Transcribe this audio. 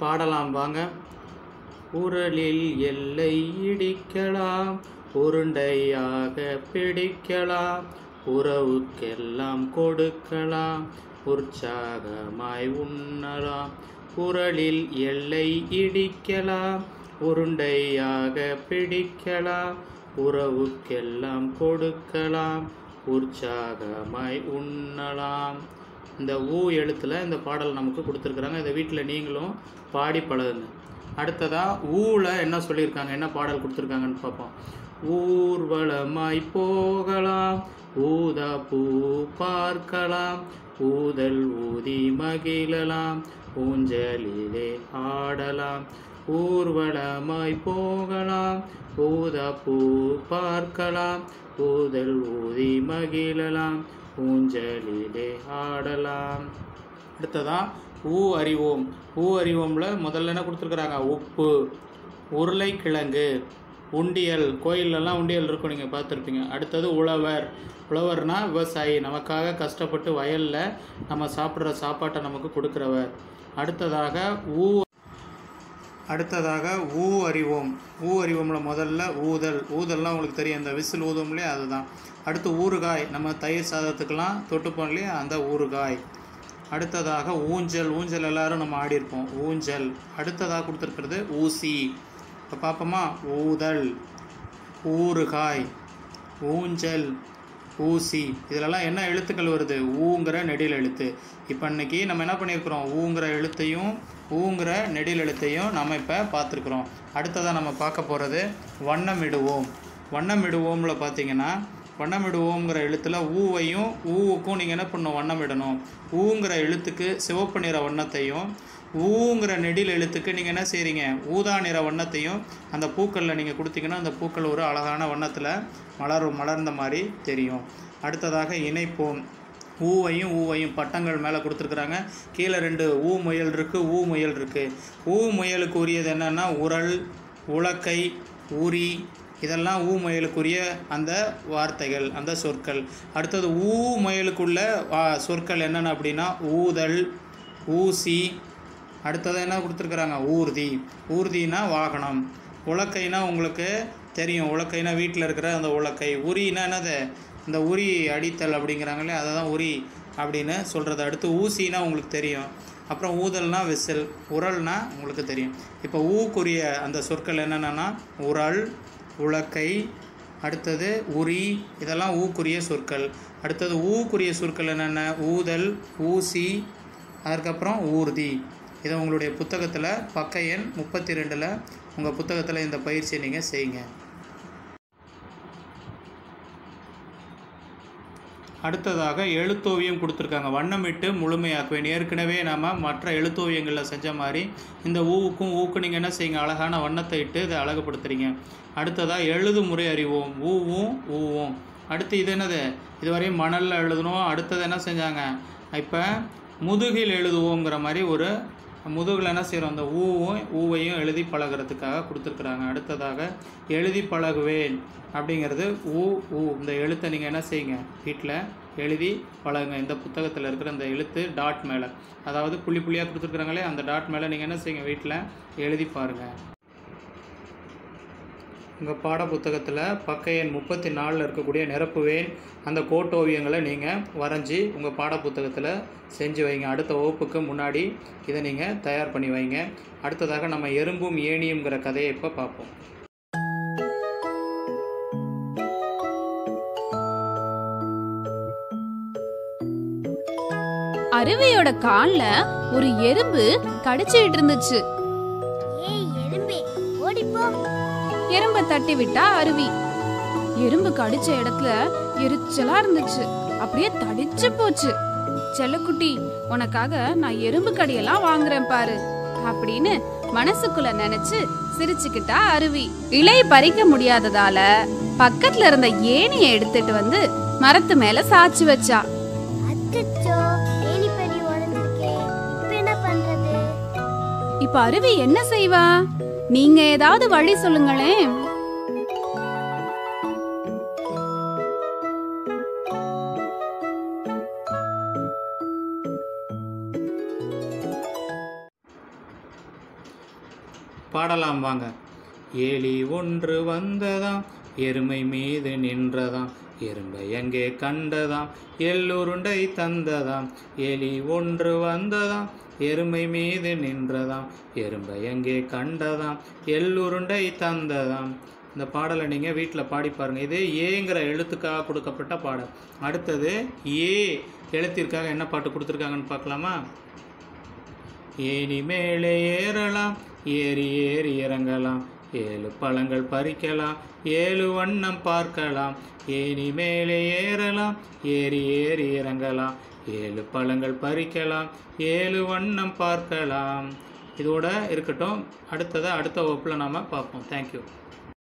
பாடலாம் வாங்க. உரலில் எல்லை இடிக்கலாம் உருண்டையாக பிடிக்கலாம் உறவுக்கெல்லாம் கொடுக்கலாம் உற்சாகமாய் உண்ணலாம். உரலில் எல்லை இடிக்கலாம் உருண்டையாக பிடிக்கலாம் உறவுக்கெல்லாம் கொடுக்கலாம் உற்சாகமாய் உண்ணலாம். இந்த ஊ எழுத்தில் இந்த பாடல் நமக்கு கொடுத்துருக்குறாங்க. இதை வீட்டில் நீங்களும் பாடி பழகுங்க. அடுத்ததாக ஊவில் என்ன சொல்லியிருக்காங்க? என்ன பாடல் கொடுத்துருக்காங்கன்னு பார்ப்போம். ஊர்வலமாய் போகலாம் ஊதா பூ பார்க்கலாம் ஊதல் ஊதி மகிழலாம் ஊஞ்சலிலே ஆடலாம். ஊர்வலமாய் போகலாம். ஊத பூ பார்க்கலாம். ஊதல் ஊதி மகிழலாம். ஊஞ்சலிலே ஆடலாம். அடுத்ததான் ஊ அறிவோம். ஊ அறிவோம்ல முதல்ல என்ன கொடுத்துருக்குறாங்க? உப்பு உருளைக்கிழங்கு உண்டியல். கோயிலெல்லாம் உண்டியல் இருக்கும் நீங்கள் பார்த்துருப்பீங்க. அடுத்தது உழவர். உழவர்னா விவசாயி. நமக்காக கஷ்டப்பட்டு வயலில் நம்ம சாப்பிட்ற சாப்பாட்டை நமக்கு கொடுக்குறவர். அடுத்ததாக ஊ அடுத்ததாக ஊ அறிவோம். ஊ அறிவோமில் முதல்ல ஊதல். ஊதல்லாம் உங்களுக்கு தெரியும் அந்த விசில் ஊதும் இல்லையா அதுதான். அடுத்து ஊறுகாய். நம்ம தயிர் சாதத்துக்கெல்லாம் தொட்டுப்போம் இல்லையா? அந்த ஊறுகாய். அடுத்ததாக ஊஞ்சல். ஊஞ்சல் எல்லாரும் நம்ம ஆடியிருப்போம். ஊஞ்சல். அடுத்ததாக கொடுத்துருக்கிறது ஊசி. இப்போ பார்ப்போமா ஊதல். ஊறுகாய். ஊஞ்சல். ஊசி. இதிலெல்லாம் என்ன எழுத்துக்கள் வருது? ஊங்கிற நெடில் எழுத்து. இப்போ இன்றைக்கி நம்ம என்ன பண்ணியிருக்கிறோம் ஊங்கிற எழுத்தையும் ஊங்கிற நெடில் எழுத்தையும் நம்ம இப்போ பார்த்துருக்குறோம். அடுத்ததாக நம்ம பார்க்க போகிறது வண்ணமிடுவோம். வண்ணமிடுவோம்ல பார்த்தீங்கன்னா வண்ணமிடுவோங்கிற எழுத்தில் ஊவையும் ஊவுக்கும் நீங்கள் என்ன பண்ணணும்? வண்ணமிடணும். ஊங்கிற எழுத்துக்கு சிவப்பு நிற வண்ணத்தையும் ஊங்கிற நெடில் எழுத்துக்கு நீங்கள் என்ன செய்கிறீங்க ஊதா நிற வண்ணத்தையும் அந்த பூக்களில் நீங்கள் கொடுத்தீங்கன்னா அந்த பூக்கள் ஒரு அழகான வண்ணத்தில் மலரும் மலர்ந்த மாதிரி தெரியும். அடுத்ததாக இணைப்போம். ஊவையும் ஊவையும் பட்டங்கள் மேலே கொடுத்துருக்குறாங்க. கீழே ரெண்டு ஊ முயல் இருக்குது ஊ முயல் இருக்குது ஊ முயலுக்கு உரியது என்னென்னா உரல் உலக்கை உரி. இதெல்லாம் ஊ முயலுக்குரிய அந்த வார்த்தைகள் அந்த சொற்கள். அடுத்தது ஊ முயலுக்குள்ள சொற்கள் என்னென்ன அப்படின்னா ஊதல் ஊசி அடுத்தது என்ன கொடுத்துருக்குறாங்க? ஊர்தி. ஊர்தினா வாகனம். உலக்கைனா உங்களுக்கு தெரியும். உலக்கைனா வீட்டில் இருக்கிற அந்த உலக்கை. உரினா என்னது? இந்த உரி அடித்தல் அப்படிங்கிறாங்களே அதை தான் உரி அப்படின்னு சொல்கிறது அடுத்து ஊசினா உங்களுக்கு தெரியும். அப்புறம் ஊதல்னா விசில் உரல்னா உங்களுக்கு தெரியும். இப்போ ஊக்குரிய அந்த சொற்கள் என்னென்னா உரல் உலக்கை அடுத்தது உரி இதெல்லாம் ஊக்குரிய சொற்கள். அடுத்தது ஊக்குரிய சொற்கள் என்னென்ன? ஊதல் ஊசி அதுக்கப்புறம் ஊர்தி. இதை உங்களுடைய புத்தகத்தில் பக்க எண் முப்பத்தி ரெண்டில் உங்கள் புத்தகத்தில் இந்த பயிற்சியை நீங்கள் செய்யுங்க. அடுத்ததாக எழுத்தோவியம் கொடுத்துருக்காங்க. வண்ணமிட்டு முழுமையாக்குவேன். ஏற்கனவே நாம் மற்ற எழுத்தோவியங்களில் செஞ்ச மாதிரி இந்த ஊவுக்கும் ஊக்கு நீங்கள் என்ன செய்யுங்க? அழகான வண்ணத்தை இட்டு இதை அழகுபடுத்துறீங்க. அடுத்ததாக எழுது முறை அறிவோம். ஊவும் ஊவும். அடுத்து இது என்னது? இதுவரையும் மணலில் எழுதணும் அடுத்தது என்ன செஞ்சாங்க? இப்போ முதுகில் எழுதுவோங்கிற மாதிரி ஒரு முதுகில் என்ன செய்கிறோம் அந்த ஊவும் ஊவையும் எழுதி பழகுறதுக்காக கொடுத்துருக்குறாங்க. அடுத்ததாக எழுதி பழகுவேன் அப்படிங்கிறது ஊ ஊ. இந்த எழுத்தை நீங்கள் என்ன செய்யுங்க? வீட்டில் எழுதி பழகுங்க. இந்த புத்தகத்தில் இருக்கிற இந்த எழுத்து டாட் மேலே. அதாவது புள்ளி புள்ளியாக கொடுத்துருக்குறாங்களே அந்த டாட் மேலே நீங்கள் என்ன செய்யுங்க? வீட்டில் எழுதி பாருங்கள் உங்கள் பாட புத்தகத்தில் பக்க எண் முப்பத்தி நாலில் இருக்கக்கூடிய நிரப்புவேன் அந்த கோட்டோவியங்களை நீங்கள் வரைஞ்சி உங்கள் பாட புத்தகத்தில் செஞ்சு வைங்க. அடுத்த வகுப்புக்கு முன்னாடி இதை நீங்கள் தயார் பண்ணி வைங்க. அடுத்ததாக நம்ம எறும்பும் ஏணியுங்கிற கதையை இப்போ பார்ப்போம். அருவியோட கால்ல ஒரு எறும்பு கடிச்சுட்டு இருந்துச்சு. தட்டி விட்டா அருவி. எறும்பு கடிச்ச இடத்துல எரிச்சலா இருந்துச்சு. அப்படியே தடிச்சு போச்சு. செல்லக்குட்டி உனக்காக நான் எறும்பு கடியெல்லாம் வாங்குறேன் பாரு அப்படின்னு மனசுக்குள்ள நினைச்சு சிரிச்சுக்கிட்டா அருவி. இலை பறிக்க முடியாததால பக்கத்துல இருந்த ஏணியை எடுத்துட்டு வந்து மரத்து மேல சாச்சு வச்சா. இப்ப அருவி என்ன செய்வா? நீங்க ஏதாவது வழி சொல்லுங்களேன். பாடலாம் வாங்க. எலி ஒன்று வந்ததாம் எருமை மீது நின்றதாம் எறும்பை எங்கே கண்டதாம் எள்ளுருண்டை தந்ததாம் எலி ஒன்று வந்ததாம் எருமை மீது நின்றதாம் எறும்பை எங்கே கண்டதாம் எள்ளுருண்டை தந்ததாம். இந்த பாடலை நீங்கள் வீட்டில் பாடி பாருங்கள் இது ஏங்கிற எழுத்துக்காக கொடுக்கப்பட்ட பாடல். அடுத்தது ஏ. எழுத்திற்காக என்ன பாட்டு கொடுத்துருக்காங்கன்னு பார்க்கலாமா? ஏனி மேலே ஏறலாம் ஏறி ஏறி இறங்கலாம். ஏழு பழங்கள் பறிக்கலாம். ஏழு வண்ணம் பார்க்கலாம். ஏனி மேலே ஏறலாம். ஏறி ஏறி இறங்கலாம். ஏழு பழங்கள் பறிக்கலாம். ஏழு வண்ணம் பார்க்கலாம். இதோட இருக்கட்டும். அடுத்ததை அடுத்த வகுப்பில் நாம் பார்ப்போம். தேங்க்யூ